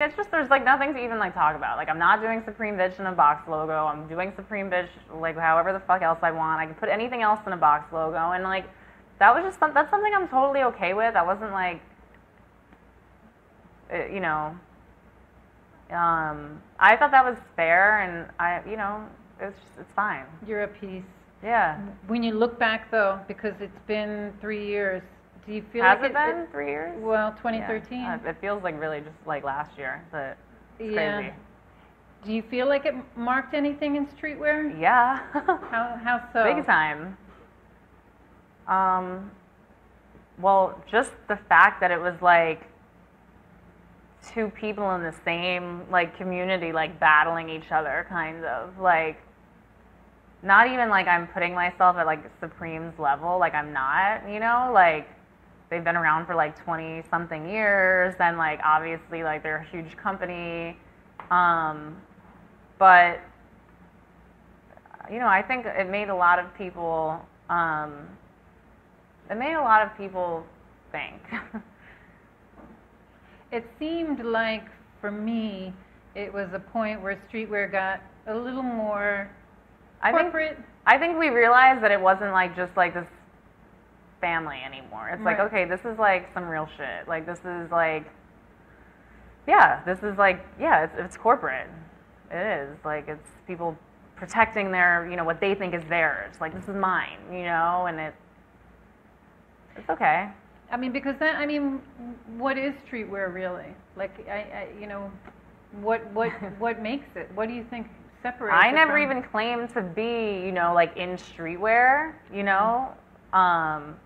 It's just there's like nothing to even like talk about. Like I'm not doing Supreme Bitch in a box logo. I'm doing Supreme Bitch like however the fuck else I want. I can put anything else in a box logo, and like that was just some, that's something I'm totally okay with. I wasn't like, uh, you know, um, I thought that was fair, and I, you know, it's just, it's fine. You're a piece. Yeah. When you look back though, because it's been three years, do you feel Has like it been three years? well, Yeah. 2013? Uh, it feels like really just like last year, but it's yeah. crazy. Do you feel like it marked anything in streetwear? Yeah. How how so? Big time. Um, well, just the fact that it was like two people in the same like community like battling each other kind of like not even like I'm putting myself at like Supreme's level like I'm not, you know, like they've been around for like 20 something years and like obviously like they're a huge company um but you know, I think it made a lot of people um, it made a lot of people think. It seemed like for me, it was a point where streetwear got a little more I think. I think we realized that it wasn't like just like this family anymore. It's like okay, this is like some real shit. Like this is like yeah, this is like yeah, it's it's corporate. It is like it's people protecting their you know what they think is theirs. Like this is mine, you know, and it it's okay. I mean, because that, I mean, what is streetwear really? Like, I, I you know, what what what makes it? What do you think separates? I never from- even claimed to be, you know, like in streetwear, you know. Um,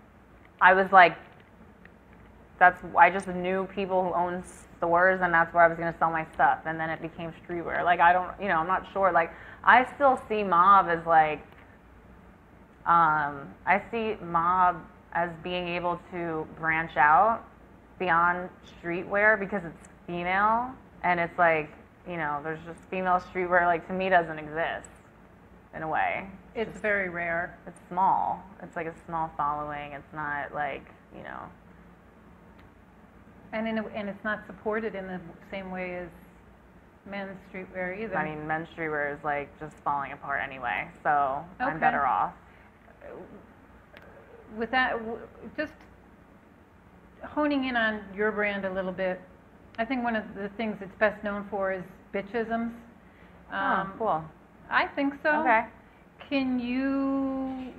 I was like, that's I just knew people who owned stores, and that's where I was gonna sell my stuff, and then it became streetwear. Like I don't, you know, I'm not sure. Like I still see Mob as like, um, I see Mob as being able to branch out beyond streetwear because it's female, and it's like, you know, there's just female streetwear. Like to me, doesn't exist in a way It's very rare. it's small. It's like a small following. It's not like, you know. And in a, and it's not supported in the same way as men's streetwear either. I mean, men's streetwear is like just falling apart anyway. So I'm better off. with that, just honing in on your brand a little bit. I think one of the things it's best known for is bitchisms. oh, um, cool. I think so. Okay. Can you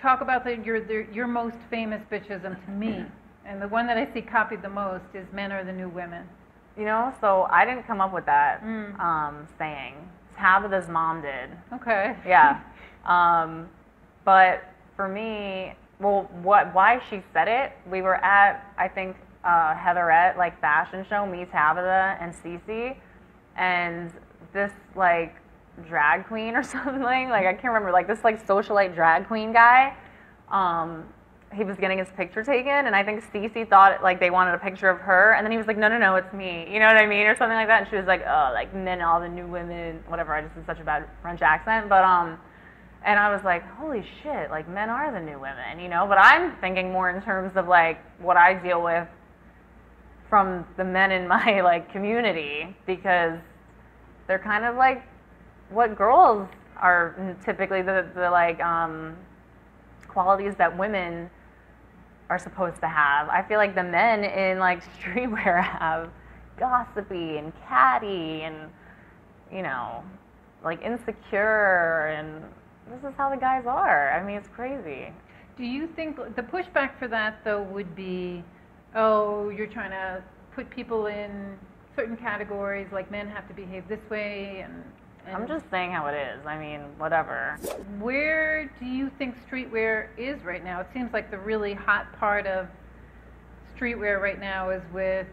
talk about the, your the, your most famous bitchism to me? And the one that I see copied the most is "Men are the new women." You know, so I didn't come up with that Mm. um, saying. Tabitha's mom did. Okay. Yeah. Um, but for me, well, what why she said it? We were at I think uh, Heatherette like fashion show, me, Tabitha, and Cece, and this like drag queen or something like I can't remember like this like socialite drag queen guy. Um, he was getting his picture taken, and I think Cece thought like they wanted a picture of her, and then he was like, "No, no, no, it's me," you know what I mean, or something like that. And she was like, "Oh, like men, all the new women, whatever." I just did such a bad French accent, but um, and I was like, "Holy shit! Like men are the new women," you know. But I'm thinking more in terms of like what I deal with from the men in my like community because they're kind of like what girls are typically the, the like um, qualities that women are supposed to have. I feel like the men in like streetwear have gossipy and catty and you know like insecure and this is how the guys are. I mean it's crazy. Do you think the pushback for that though would be, oh, you're trying to put people in certain categories, like men have to behave this way, and, and I'm just saying how it is. I mean, whatever. Where do you think streetwear is right now? It seems like the really hot part of streetwear right now is with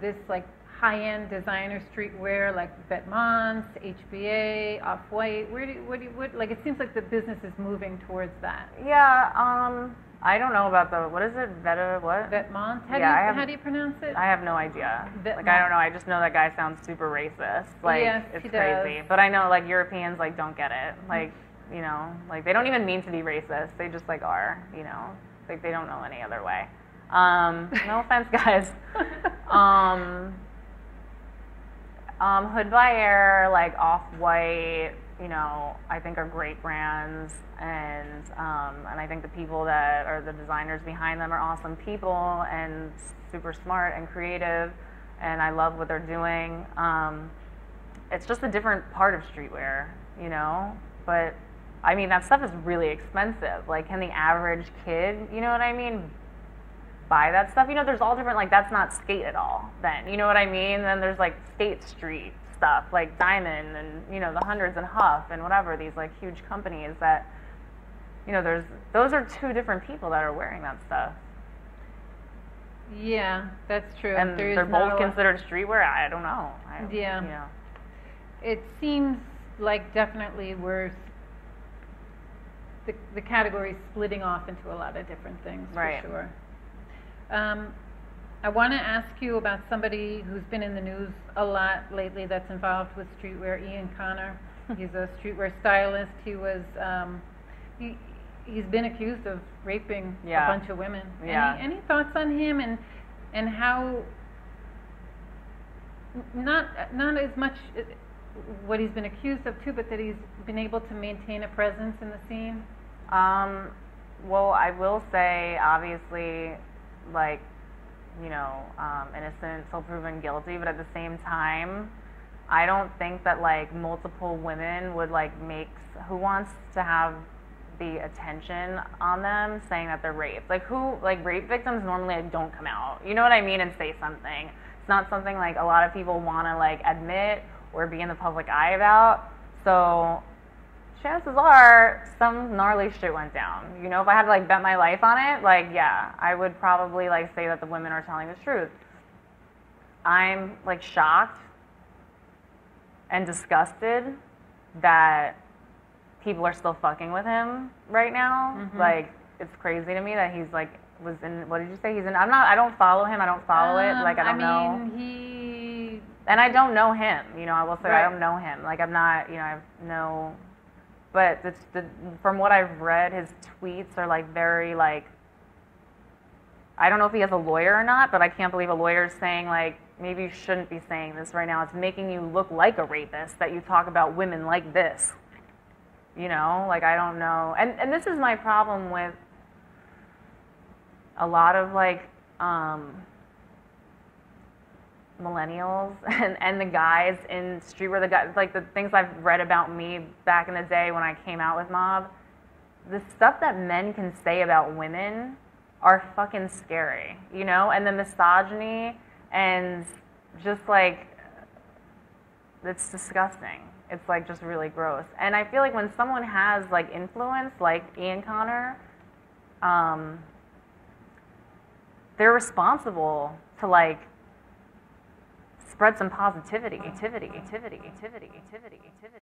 this like high-end designer streetwear like Vetements, HBA, Off-White. Where do you, what do you, what, like it seems like the business is moving towards that. Yeah, um I don't know about the what is it? Veta what? Vetements? How, Yeah, do you, have- how do you pronounce it? I have no idea. Vetements. Like I don't know. I just know that guy sounds super racist. Like Yes, it's crazy. does. But I know like Europeans like don't get it. Like you know, like they don't even mean to be racist. They just like are. You know, like they don't know any other way. Um, no offense, guys. Um, Um, Hood by Air, like Off White, you know, I think are great brands, and um, and I think the people that are the designers behind them are awesome people and super smart and creative, and I love what they're doing. Um, it's just a different part of streetwear, you know, but I mean that stuff is really expensive. Like, can the average kid, you know what I mean, buy that stuff? You know, there's all different. Like, that's not skate at all. Then, you know what I mean? Then there's like skate street stuff, like Diamond and you know the Hundreds and Huff and whatever these like huge companies that, you know, there's those are two different people that are wearing that stuff. Yeah, that's true. And There they're both considered streetwear. I don't know. I, Yeah. Know. It seems like definitely we're the the category's splitting off into a lot of different things Right. for sure. Um, I want to ask you about somebody who's been in the news a lot lately that's involved with streetwear. Ian Connor. He's a streetwear stylist. He was um, he he's been accused of raping Yeah. a bunch of women. Yeah. Any, any thoughts on him and and how not not as much uh, what he's been accused of too, but that he's been able to maintain a presence in the scene. Um, well, I will say, obviously, like, you know, um, innocent till proven guilty, but at the same time, I don't think that like multiple women would like make who wants to have the attention on them saying that they're raped. Like who like rape victims normally like, don't come out. You know what I mean and say something. It's not something like a lot of people want to like admit or be in the public eye about. So chances are some gnarly shit went down. You know, if I had to like bet my life on it, like yeah, I would probably like say that the women are telling the truth. I'm like shocked and disgusted that people are still fucking with him right now. Mhm. Like it's crazy to me that he's like was in what did you say? He's in I'm not I don't follow him, I don't follow it. Um, Like I don't know. mean, he. And I don't know him. You know, I will say Right. I don't know him. Like I'm not, you know, I have no. But it's the, from what I've read, his tweets are like very like. I don't know if he has a lawyer or not, but I can't believe a lawyer is saying like maybe you shouldn't be saying this right now. It's making you look like a rapist that you talk about women like this. You know, like I don't know. And and this is my problem with a lot of like um millennials and, and the guys in streetwear, the guys like the things I've read about me back in the day when I came out with Mob, the stuff that men can say about women are fucking scary, you know? And the misogyny and just like it's disgusting. It's like just really gross. And I feel like when someone has like influence, like Ian Connor, um, they're responsible to like spread some positivity, activity, activity, activity, activity, activity.